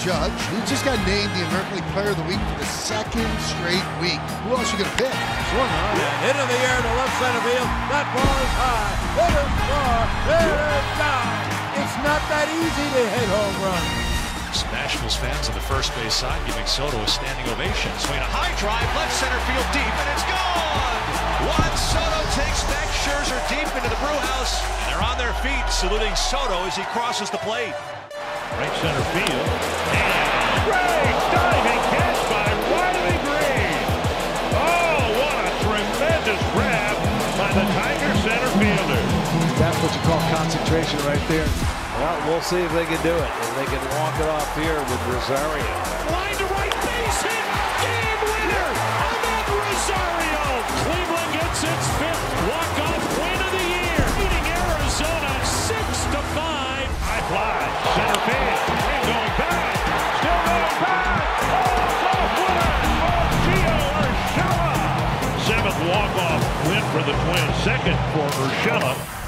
Judge, he just got named the American League Player of the Week for the second straight week. Who else you gonna pick? Swung on and hit in the air to left center field. That ball is high. It is far. It is down. It's not that easy to hit home runs. Nationals fans on the first base side giving Soto a standing ovation. Swing a high drive, left center field deep, and it's gone! Juan Soto takes back Scherzer deep into the brew house. And they're on their feet saluting Soto as he crosses the plate. Right center field. And great diving catch by Riley Greene. Oh, what a tremendous grab by the Tiger center fielder. That's what you call concentration right there. Well, we'll see if they can do it. If they can walk it off here with Rosario. Seventh walk-off win for the Twins. Second for Urshela.